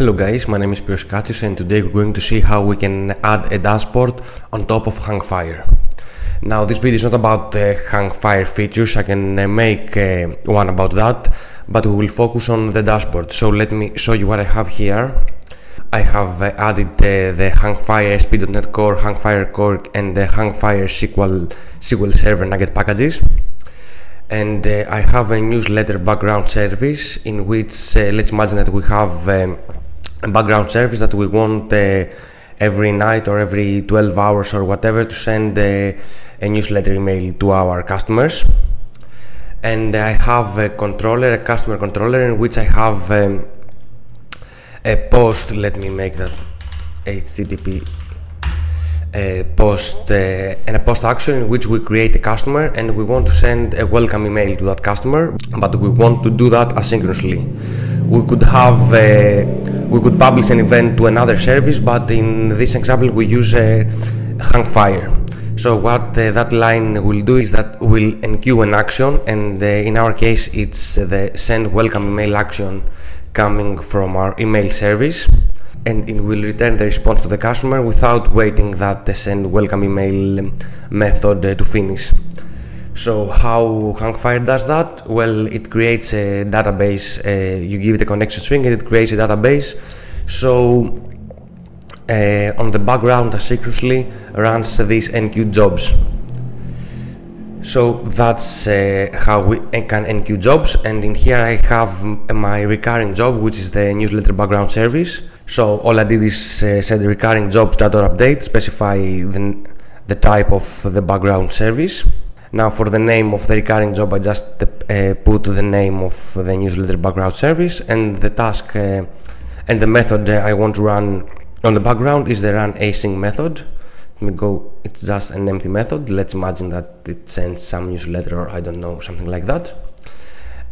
Hello guys, my name is Spyros Katsios and today we're going to see how we can add a dashboard on top of Hangfire. Now this video is not about uh, Hangfire features, I can uh, make uh, one about that, but we will focus on the dashboard. So let me show you what I have here. I have uh, added uh, the Hangfire ASP.NET Core, Hangfire Core and the Hangfire SQL, SQL Server NuGet packages and uh, I have a newsletter background service in which uh, let's imagine that we have um, background service that we want uh, every night or every 12 hours or whatever to send uh, a newsletter email to our customers. And I have a controller, a customer controller in which I have um, a post, let me make that HTTP post uh, and a post action in which we create a customer and we want to send a welcome email to that customer but we want to do that asynchronously we could have uh, we could publish an event to another service but in this example we use a hangfire so what uh, that line will do is that will enqueue an action and uh, in our case it's the send welcome email action coming from our email service and it will return the response to the customer without waiting that the send welcome email method uh, to finish. So how Hangfire does that? Well, it creates a database. Uh, you give it a connection string and it creates a database. So uh, on the background asynchronously runs these enqueued jobs. So that's uh, how we can enqueue jobs and in here I have my recurring job which is the newsletter background service so all I did is uh, set recurring jobs that are update, specify the, the type of the background service. Now for the name of the recurring job, I just uh, put the name of the newsletter background service and the task uh, and the method I want to run on the background is the run async method. Let me go, it's just an empty method. Let's imagine that it sends some newsletter or I don't know, something like that.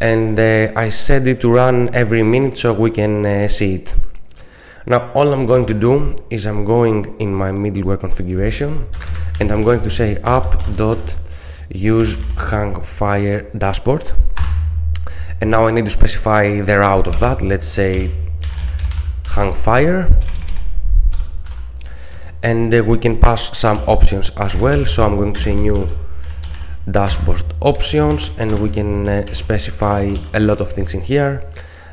And uh, I set it to run every minute so we can uh, see it. Now all I'm going to do is I'm going in my middleware configuration and I'm going to say app.use hangfire dashboard. And now I need to specify the route of that. Let's say hangfire and uh, we can pass some options as well. So I'm going to say new dashboard options and we can uh, specify a lot of things in here.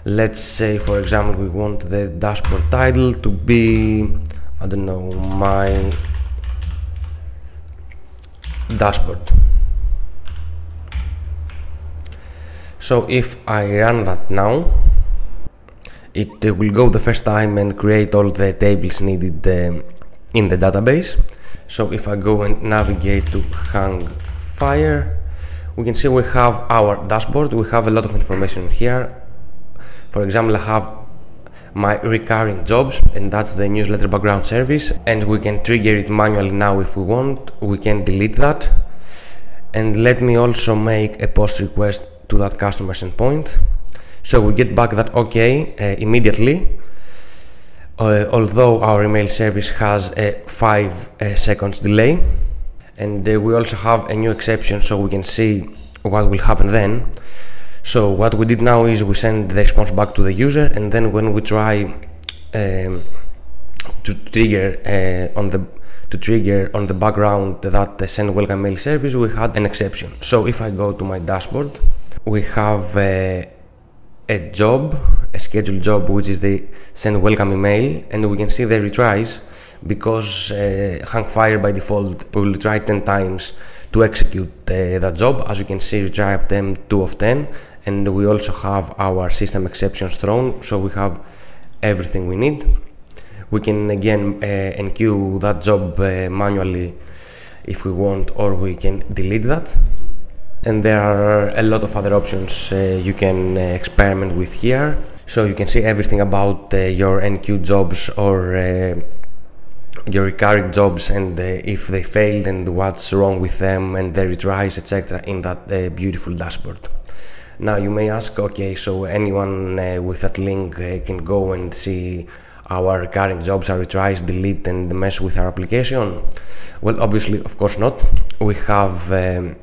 Let's say for example we want the dashboard title to be I don't know my dashboard so if I run that now it uh, will go the first time and create all the tables needed uh, in the database. So if I go and navigate to Hangfire we can see we have our dashboard. We have a lot of information here. For example, I have my recurring jobs and that's the newsletter background service and we can trigger it manually now if we want. We can delete that. And let me also make a post request to that customer endpoint. So we get back that OK uh, immediately. Uh, although our email service has a 5 uh, seconds delay and uh, we also have a new exception so we can see what will happen then. So what we did now is we send the response back to the user and then when we try um, to trigger uh, on the to trigger on the background that the send welcome mail service we had an exception. So if I go to my dashboard we have uh, a job a scheduled job which is the send welcome email and we can see the retries because uh, Hangfire by default will try 10 times to execute uh, that job. As you can see retry them 2 of 10 and we also have our system exceptions thrown so we have everything we need. We can again uh, enqueue that job uh, manually if we want or we can delete that and there are a lot of other options uh, you can uh, experiment with here so you can see everything about uh, your enqueued jobs or uh, your recurring jobs and if they failed and what's wrong with them and their retries etc in that beautiful dashboard now you may ask, okay, so anyone uh, with that link uh, can go and see our recurring jobs, our retries, delete and mess with our application? Well, obviously, of course not. We have um,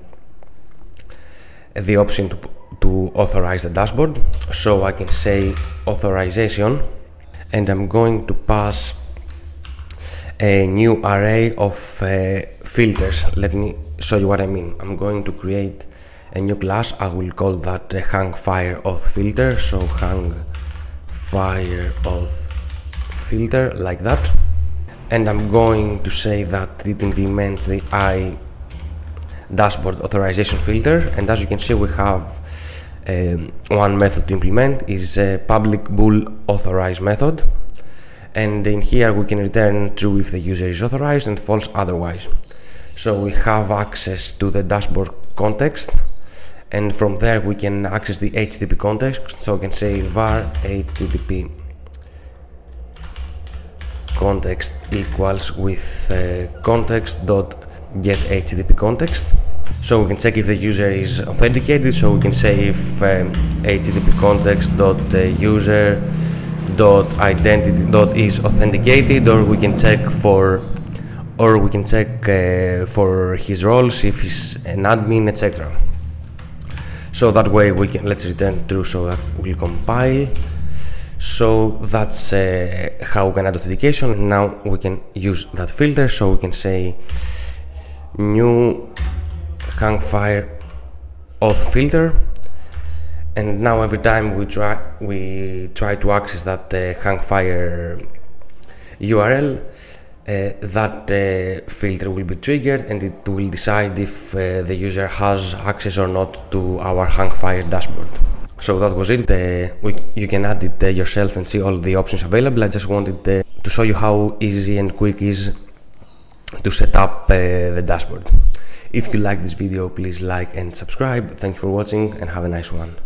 the option to, to authorize the dashboard. So I can say authorization and I'm going to pass a new array of uh, filters. Let me show you what I mean. I'm going to create a new class. I will call that Hangfire auth filter. So hang fire auth filter like that. And I'm going to say that it implements the i dashboard authorization filter. And as you can see, we have um, one method to implement is a public bool authorize method and in here we can return true if the user is authorized and false otherwise so we have access to the dashboard context and from there we can access the HTTP context so we can say var HTTP context equals with uh, context dot get HTTP context so we can check if the user is authenticated so we can say if um, HTTP context dot uh, user dot identity dot is authenticated or we can check for or we can check uh, for his roles if he's an admin etc so that way we can let's return true so that will compile. So that's uh, how we can add authentication. Now we can use that filter so we can say new hangfire auth filter. And now every time we try we try to access that uh, hangfire URL uh, that uh, filter will be triggered and it will decide if uh, the user has access or not to our hangfire dashboard. So that was it. Uh, we, you can add it uh, yourself and see all the options available. I just wanted to show you how easy and quick is to set up uh, the dashboard. If you like this video please like and subscribe. Thank you for watching and have a nice one